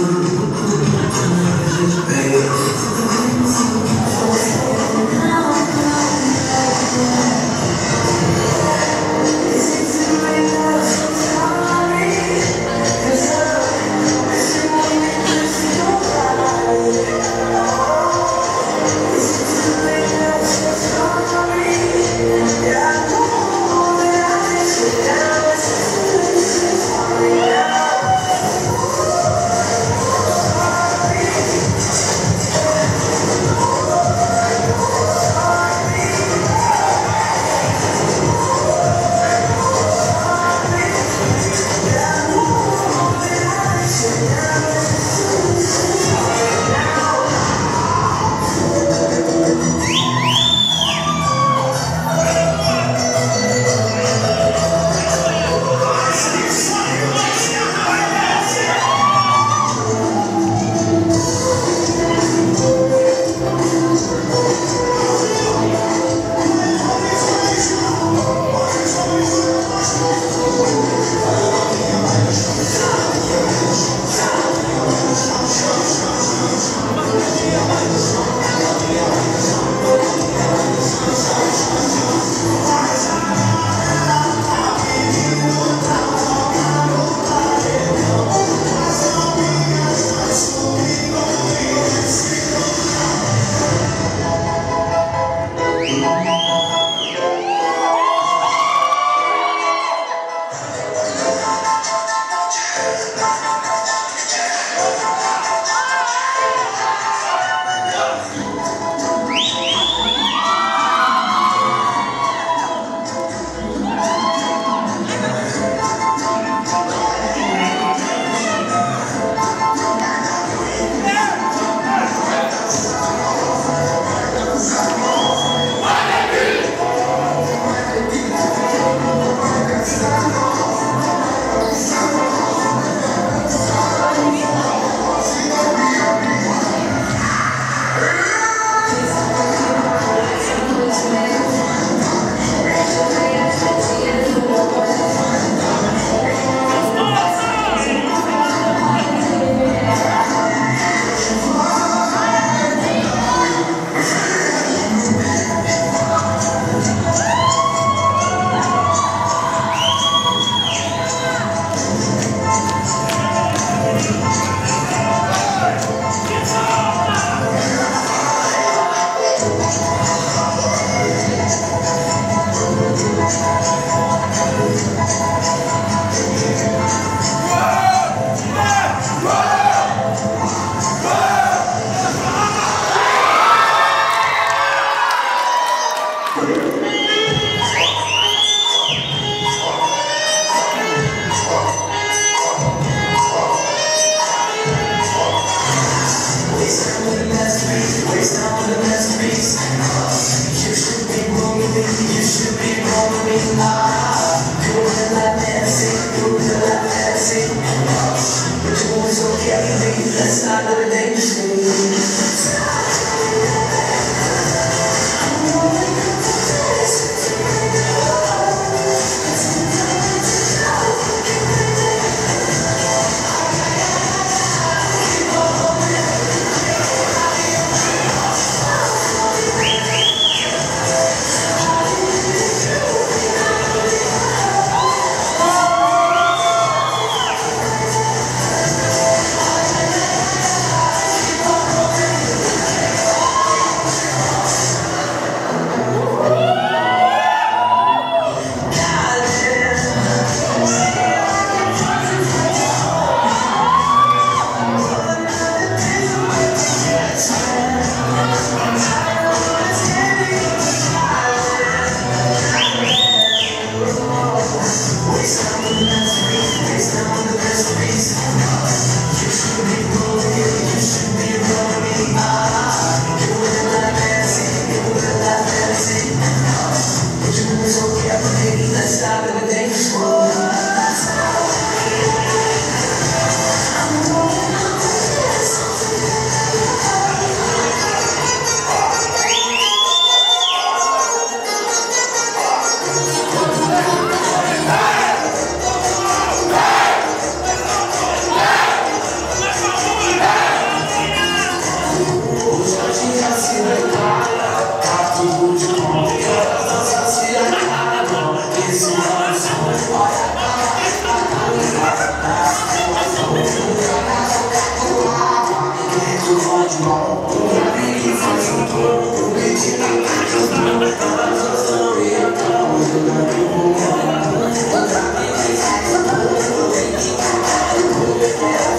Senhor. everything that's not the redemption. Thank